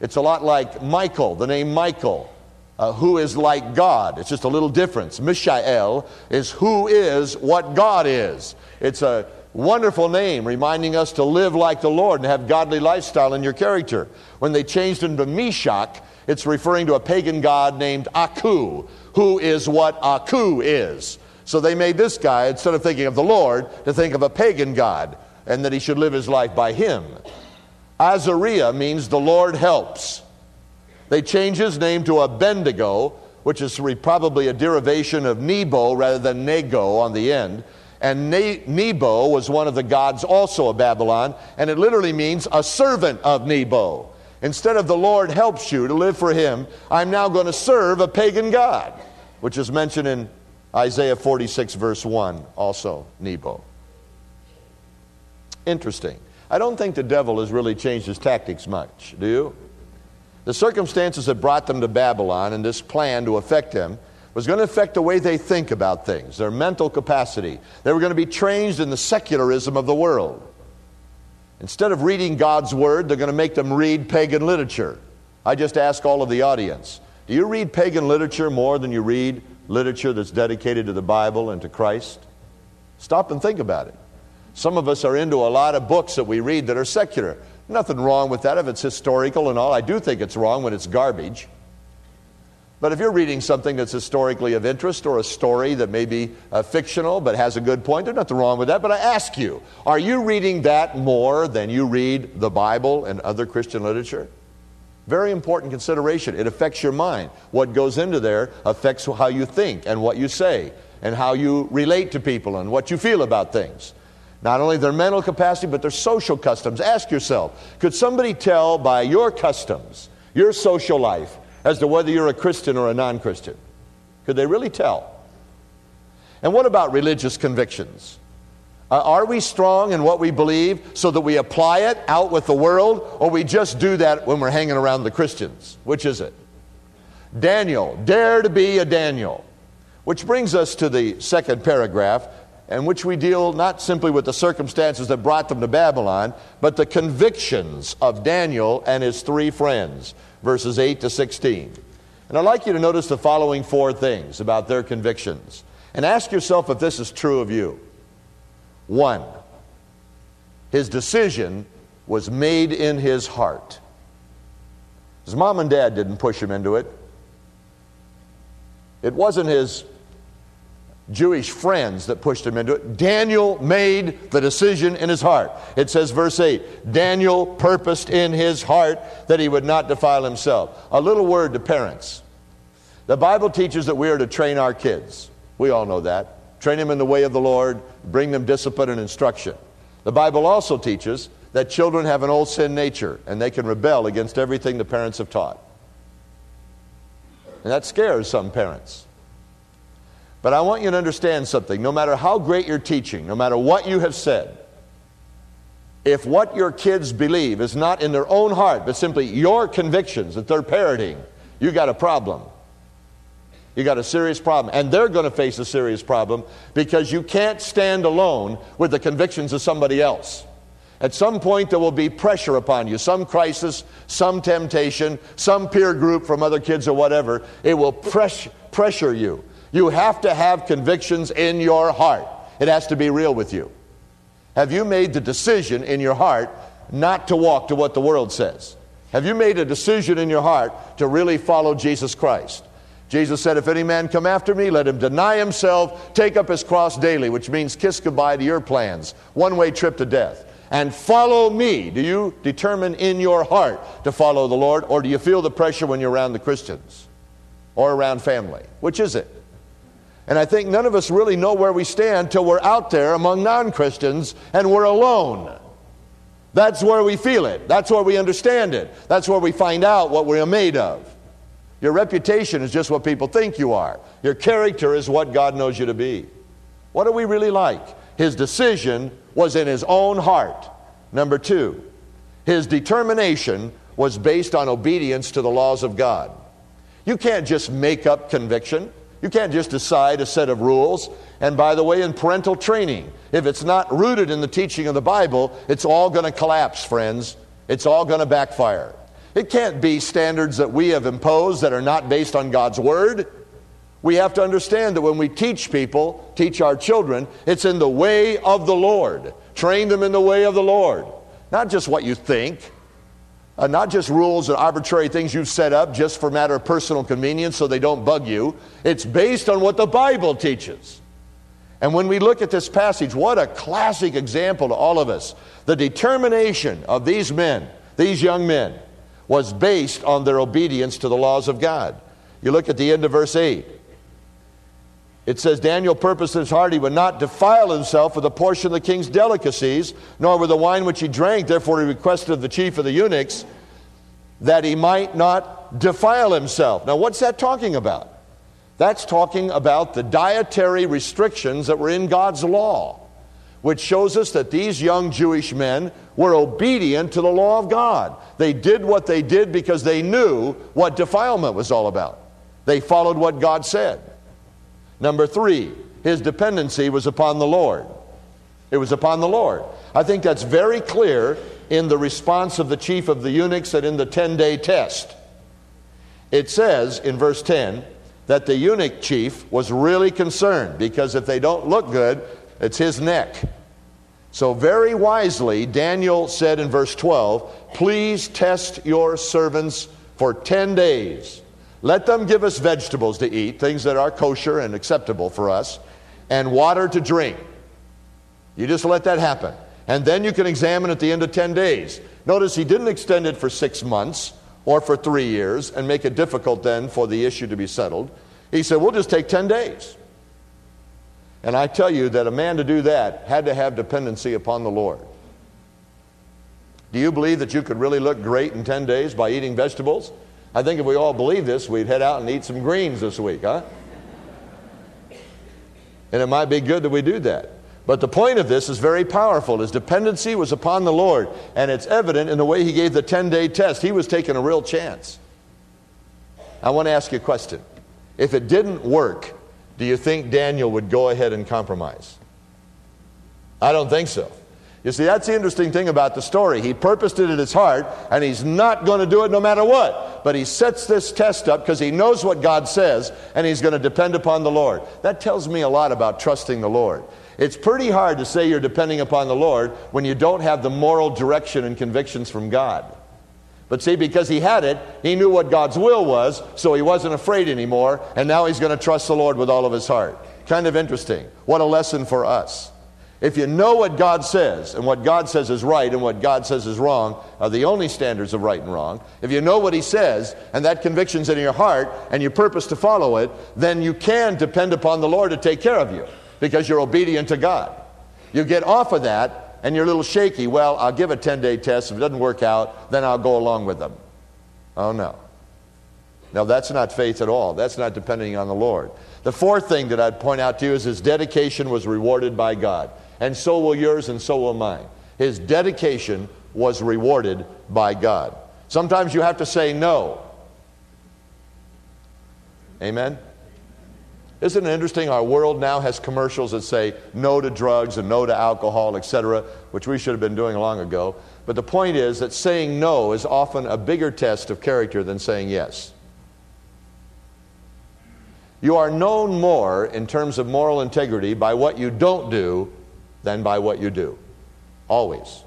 It's a lot like Michael, the name Michael uh, who is like God. It's just a little difference. Mishael is who is what God is. It's a wonderful name reminding us to live like the Lord and have godly lifestyle in your character. When they changed him to Meshach, it's referring to a pagan god named Aku, who is what Aku is. So they made this guy, instead of thinking of the Lord, to think of a pagan god and that he should live his life by him. Azariah means the Lord helps. They changed his name to Abednego, which is probably a derivation of Nebo rather than Nego on the end. And ne- Nebo was one of the gods also of Babylon, and it literally means a servant of Nebo. Instead of the Lord helps you to live for him, I'm now going to serve a pagan god, which is mentioned in Isaiah 46, verse 1, also Nebo. Interesting. I don't think the devil has really changed his tactics much, do you? The circumstances that brought them to Babylon and this plan to affect them was going to affect the way they think about things, their mental capacity. They were going to be trained in the secularism of the world. Instead of reading God's Word, they're going to make them read pagan literature. I just ask all of the audience do you read pagan literature more than you read literature that's dedicated to the Bible and to Christ? Stop and think about it. Some of us are into a lot of books that we read that are secular. Nothing wrong with that if it's historical and all. I do think it's wrong when it's garbage. But if you're reading something that's historically of interest or a story that may be uh, fictional but has a good point, there's nothing wrong with that. But I ask you, are you reading that more than you read the Bible and other Christian literature? Very important consideration. It affects your mind. What goes into there affects how you think and what you say and how you relate to people and what you feel about things. Not only their mental capacity, but their social customs. Ask yourself could somebody tell by your customs, your social life, as to whether you're a Christian or a non Christian? Could they really tell? And what about religious convictions? Uh, are we strong in what we believe so that we apply it out with the world, or we just do that when we're hanging around the Christians? Which is it? Daniel, dare to be a Daniel. Which brings us to the second paragraph in which we deal not simply with the circumstances that brought them to Babylon, but the convictions of Daniel and his three friends, verses 8 to 16. And I'd like you to notice the following four things about their convictions. And ask yourself if this is true of you. One, his decision was made in his heart. His mom and dad didn't push him into it. It wasn't his Jewish friends that pushed him into it. Daniel made the decision in his heart. It says, verse 8 Daniel purposed in his heart that he would not defile himself. A little word to parents. The Bible teaches that we are to train our kids. We all know that. Train them in the way of the Lord, bring them discipline and instruction. The Bible also teaches that children have an old sin nature and they can rebel against everything the parents have taught. And that scares some parents. But I want you to understand something. No matter how great your teaching, no matter what you have said, if what your kids believe is not in their own heart, but simply your convictions that they're parroting, you got a problem. You got a serious problem. And they're going to face a serious problem because you can't stand alone with the convictions of somebody else. At some point, there will be pressure upon you, some crisis, some temptation, some peer group from other kids or whatever. It will press, pressure you. You have to have convictions in your heart. It has to be real with you. Have you made the decision in your heart not to walk to what the world says? Have you made a decision in your heart to really follow Jesus Christ? Jesus said, If any man come after me, let him deny himself, take up his cross daily, which means kiss goodbye to your plans, one way trip to death, and follow me. Do you determine in your heart to follow the Lord, or do you feel the pressure when you're around the Christians or around family? Which is it? And I think none of us really know where we stand till we're out there among non Christians and we're alone. That's where we feel it. That's where we understand it. That's where we find out what we are made of. Your reputation is just what people think you are. Your character is what God knows you to be. What are we really like? His decision was in his own heart. Number two, his determination was based on obedience to the laws of God. You can't just make up conviction. You can't just decide a set of rules. And by the way, in parental training, if it's not rooted in the teaching of the Bible, it's all going to collapse, friends. It's all going to backfire. It can't be standards that we have imposed that are not based on God's Word. We have to understand that when we teach people, teach our children, it's in the way of the Lord. Train them in the way of the Lord. Not just what you think, uh, not just rules and arbitrary things you've set up just for matter of personal convenience so they don't bug you. It's based on what the Bible teaches. And when we look at this passage, what a classic example to all of us. The determination of these men, these young men, was based on their obedience to the laws of God. You look at the end of verse 8. It says, Daniel purposed in his heart he would not defile himself with a portion of the king's delicacies, nor with the wine which he drank. Therefore, he requested of the chief of the eunuchs that he might not defile himself. Now, what's that talking about? That's talking about the dietary restrictions that were in God's law, which shows us that these young Jewish men were obedient to the law of God. They did what they did because they knew what defilement was all about. They followed what God said. Number three, his dependency was upon the Lord. It was upon the Lord. I think that's very clear in the response of the chief of the eunuchs and in the 10 day test. It says in verse 10 that the eunuch chief was really concerned because if they don't look good, it's his neck. So, very wisely, Daniel said in verse 12, Please test your servants for 10 days. Let them give us vegetables to eat, things that are kosher and acceptable for us, and water to drink. You just let that happen. And then you can examine at the end of 10 days. Notice he didn't extend it for six months or for three years and make it difficult then for the issue to be settled. He said, We'll just take 10 days. And I tell you that a man to do that had to have dependency upon the Lord. Do you believe that you could really look great in 10 days by eating vegetables? I think if we all believe this, we'd head out and eat some greens this week, huh? And it might be good that we do that. But the point of this is very powerful. His dependency was upon the Lord, and it's evident in the way he gave the 10 day test. He was taking a real chance. I want to ask you a question. If it didn't work, do you think Daniel would go ahead and compromise? I don't think so. You see, that's the interesting thing about the story. He purposed it in his heart, and he's not going to do it no matter what. But he sets this test up because he knows what God says, and he's going to depend upon the Lord. That tells me a lot about trusting the Lord. It's pretty hard to say you're depending upon the Lord when you don't have the moral direction and convictions from God. But see, because he had it, he knew what God's will was, so he wasn't afraid anymore, and now he's going to trust the Lord with all of his heart. Kind of interesting. What a lesson for us. If you know what God says, and what God says is right and what God says is wrong are the only standards of right and wrong, if you know what He says, and that conviction's in your heart, and you purpose to follow it, then you can depend upon the Lord to take care of you because you're obedient to God. You get off of that, and you're a little shaky, well, I'll give a 10 day test. If it doesn't work out, then I'll go along with them. Oh, no. No, that's not faith at all. That's not depending on the Lord. The fourth thing that I'd point out to you is his dedication was rewarded by God. And so will yours, and so will mine. His dedication was rewarded by God. Sometimes you have to say no. Amen? Isn't it interesting? Our world now has commercials that say no to drugs and no to alcohol, etc., which we should have been doing long ago. But the point is that saying no is often a bigger test of character than saying yes. You are known more in terms of moral integrity by what you don't do than by what you do. Always.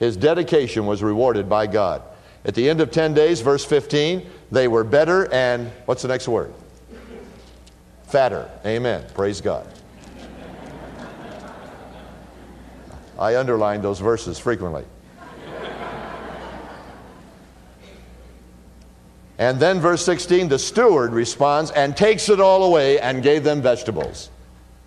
His dedication was rewarded by God. At the end of 10 days, verse 15, they were better and what's the next word? Fatter. Amen. Praise God. I underline those verses frequently. And then, verse 16, the steward responds and takes it all away and gave them vegetables.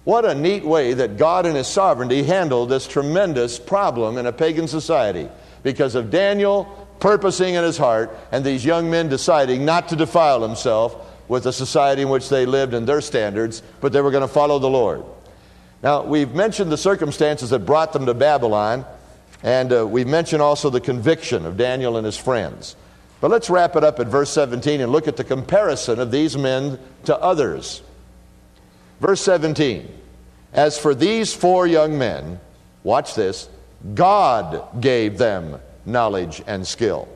What a neat way that God in His sovereignty handled this tremendous problem in a pagan society because of Daniel purposing in his heart and these young men deciding not to defile themselves with the society in which they lived and their standards, but they were going to follow the Lord. Now, we've mentioned the circumstances that brought them to Babylon, and uh, we've mentioned also the conviction of Daniel and his friends. But let's wrap it up at verse 17 and look at the comparison of these men to others. Verse 17 As for these four young men, watch this, God gave them knowledge and skill.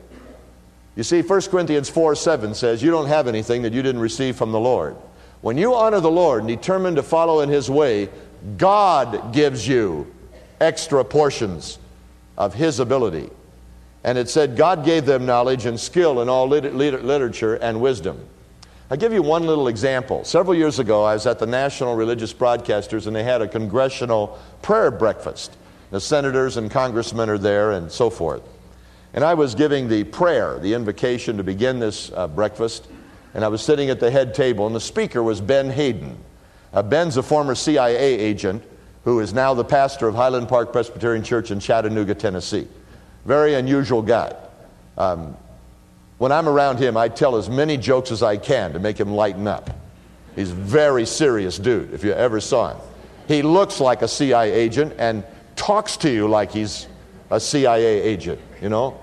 You see, 1 Corinthians 4 7 says, You don't have anything that you didn't receive from the Lord. When you honor the Lord and determine to follow in His way, God gives you extra portions of His ability. And it said God gave them knowledge and skill in all lit- lit- literature and wisdom. I'll give you one little example. Several years ago, I was at the National Religious Broadcasters and they had a congressional prayer breakfast. The senators and congressmen are there and so forth. And I was giving the prayer, the invocation to begin this uh, breakfast, and I was sitting at the head table, and the speaker was Ben Haden. Uh, Ben's a former CIA agent who is now the pastor of Highland Park Presbyterian Church in Chattanooga, Tennessee. Very unusual guy. Um, when I'm around him, I tell as many jokes as I can to make him lighten up. He's a very serious dude, if you ever saw him. He looks like a CIA agent and talks to you like he's a CIA agent, you know?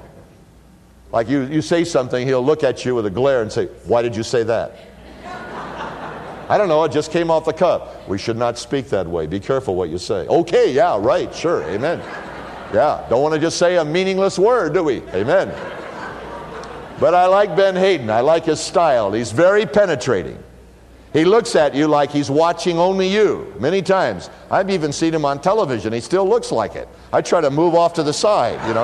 Like you, you say something, he'll look at you with a glare and say, Why did you say that? I don't know, it just came off the cuff. We should not speak that way. Be careful what you say. Okay, yeah, right, sure, amen. Yeah, don't want to just say a meaningless word, do we? Amen. But I like Ben Haden. I like his style. He's very penetrating. He looks at you like he's watching only you. Many times. I've even seen him on television. He still looks like it. I try to move off to the side, you know.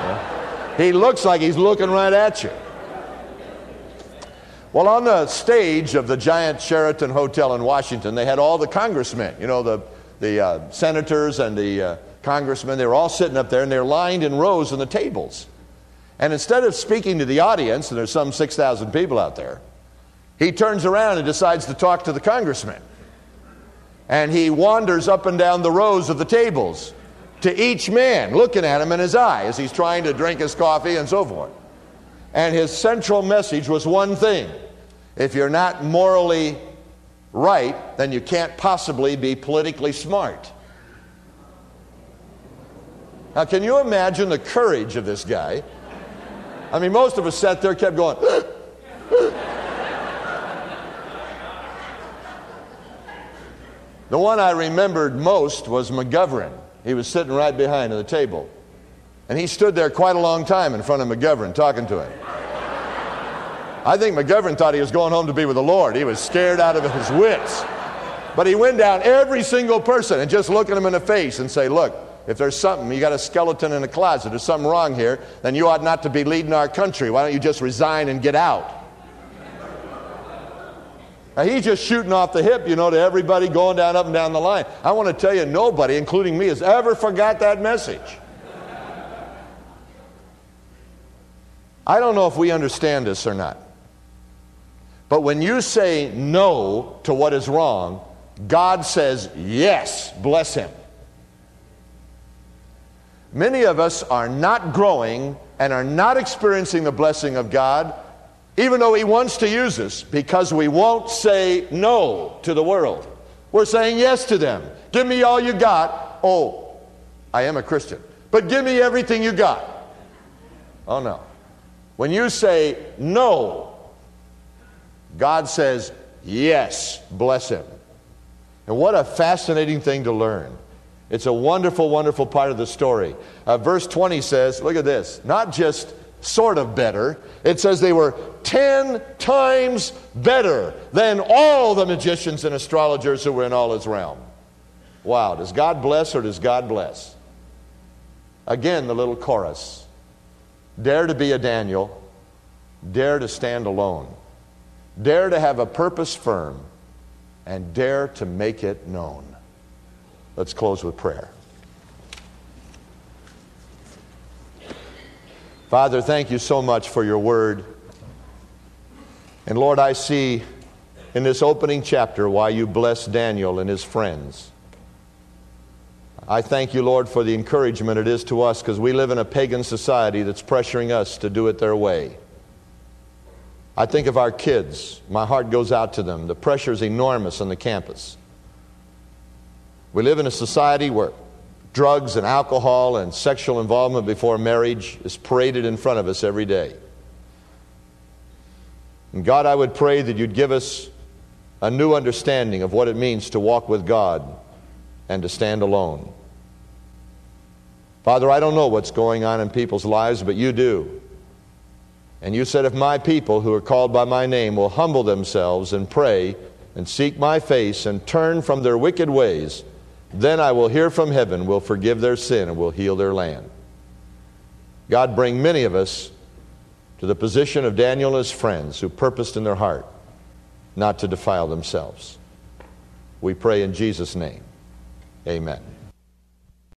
Yeah. He looks like he's looking right at you. Well, on the stage of the giant Sheraton Hotel in Washington, they had all the congressmen, you know, the, the uh, senators and the uh, congressmen. They were all sitting up there and they're lined in rows on the tables. And instead of speaking to the audience, and there's some 6,000 people out there, he turns around and decides to talk to the congressman. And he wanders up and down the rows of the tables to each man, looking at him in his eye as he's trying to drink his coffee and so forth. And his central message was one thing if you're not morally right, then you can't possibly be politically smart. Now, can you imagine the courage of this guy? I mean, most of us sat there, kept going. the one I remembered most was McGovern. He was sitting right behind the table. And he stood there quite a long time in front of McGovern talking to him. I think McGovern thought he was going home to be with the Lord. He was scared out of his wits. But he went down every single person and just look at him in the face and say, Look, if there's something, you got a skeleton in a closet, there's something wrong here, then you ought not to be leading our country. Why don't you just resign and get out? Now, he's just shooting off the hip, you know, to everybody going down up and down the line. I want to tell you, nobody, including me, has ever forgot that message. I don't know if we understand this or not. But when you say no to what is wrong, God says yes, bless him. Many of us are not growing and are not experiencing the blessing of God, even though He wants to use us, because we won't say no to the world. We're saying yes to them. Give me all you got. Oh, I am a Christian. But give me everything you got. Oh, no. When you say no God says, Yes, bless him. And what a fascinating thing to learn. It's a wonderful, wonderful part of the story. Uh, verse 20 says, Look at this, not just sort of better, it says they were 10 times better than all the magicians and astrologers who were in all his realm. Wow, does God bless or does God bless? Again, the little chorus Dare to be a Daniel, dare to stand alone, dare to have a purpose firm, and dare to make it known. Let's close with prayer. Father, thank you so much for your word. And Lord, I see in this opening chapter why you blessed Daniel and his friends. I thank you, Lord, for the encouragement it is to us because we live in a pagan society that's pressuring us to do it their way. I think of our kids. My heart goes out to them. The pressure is enormous on the campus. We live in a society where drugs and alcohol and sexual involvement before marriage is paraded in front of us every day. And God, I would pray that you'd give us a new understanding of what it means to walk with God and to stand alone. Father, I don't know what's going on in people's lives, but you do. And you said, If my people who are called by my name will humble themselves and pray and seek my face and turn from their wicked ways, then I will hear from heaven, will forgive their sin, and will heal their land. God, bring many of us to the position of Daniel and his friends who purposed in their heart not to defile themselves. We pray in Jesus' name. Amen.